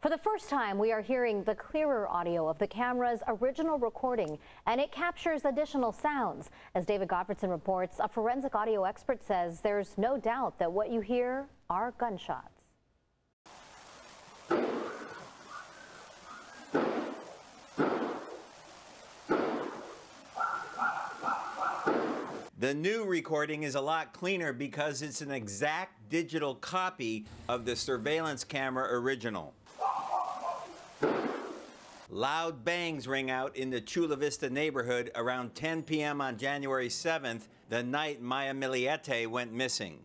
For the first time, we are hearing the clearer audio of the camera's original recording, and it captures additional sounds. As David Gotfredson reports, a forensic audio expert says there's no doubt that what you hear are gunshots. The new recording is a lot cleaner because it's an exact digital copy of the surveillance camera original. Loud bangs ring out in the Chula Vista neighborhood around 10 p.m. on January 7th, the night Maya Millete went missing.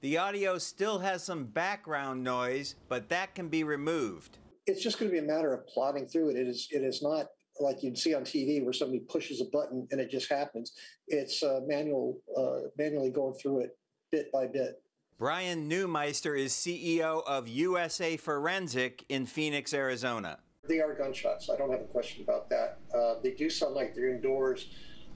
The audio still has some background noise, but that can be removed. It's just going to be a matter of plodding through it. It is. It is not like you'd see on TV where somebody pushes a button and it just happens. It's uh, manual, uh, manually going through it bit by bit. Bryan Neumeister is CEO of USA Forensic in Phoenix, Arizona. They are gunshots. I don't have a question about that. Uh, they do sound like they're indoors.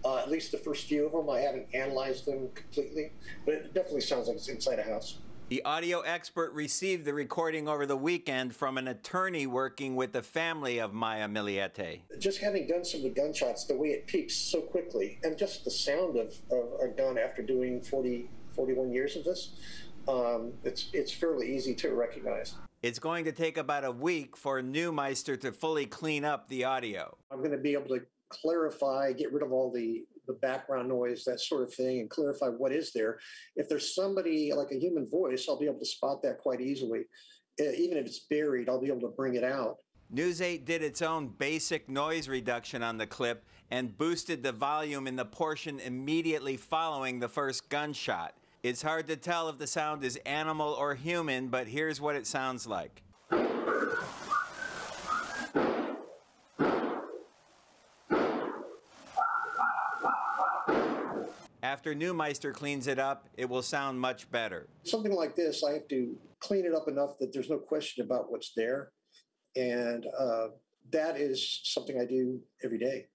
Uh, at least the first few of them. I haven't analyzed them completely, but it definitely sounds like it's inside a house. The audio expert received the recording over the weekend from an attorney working with the family of Maya Millete. Just having done some of the gunshots, the way it peaks so quickly, and just the sound of, of a gun after doing 40, 41 years of this, um, it's, it's fairly easy to recognize. It's going to take about a week for Neumeister to fully clean up the audio. I'm going to be able to clarify, get rid of all the the background noise, that sort of thing, and clarify what is there. If there's somebody like a human voice, I'll be able to spot that quite easily. Even if it's buried, I'll be able to bring it out. News 8 did its own basic noise reduction on the clip and boosted the volume in the portion immediately following the first gunshot. It's hard to tell if the sound is animal or human, but here's what it sounds like. After Neumeister cleans it up, it will sound much better. Something like this, I have to clean it up enough that there's no question about what's there. And uh, that is something I do every day.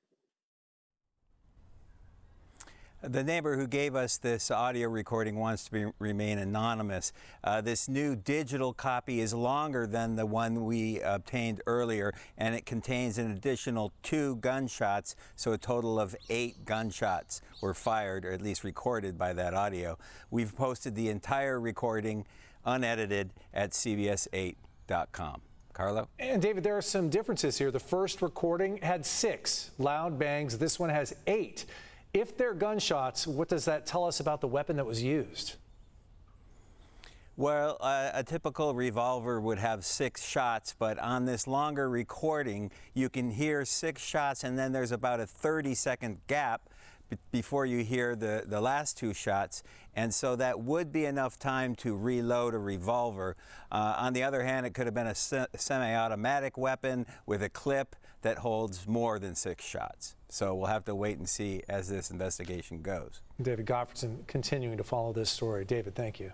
The neighbor who gave us this audio recording wants to be, remain anonymous. Uh, this new digital copy is longer than the one we obtained earlier, and it contains an additional two gunshots, so a total of eight gunshots were fired, or at least recorded by that audio. We've posted the entire recording unedited at CBS8.com. Carlo? And David, there are some differences here. The first recording had six loud bangs, this one has eight. If they're gunshots, what does that tell us about the weapon that was used? Well, a typical revolver would have six shots, but on this longer recording, you can hear six shots and then there's about a 30 second gap before you hear the, the last two shots. And so that would be enough time to reload a revolver. Uh, on the other hand, it could have been a se semi automatic weapon with a clip that holds more than six shots. So we'll have to wait and see as this investigation goes. David Gotfredson continuing to follow this story. David, thank you.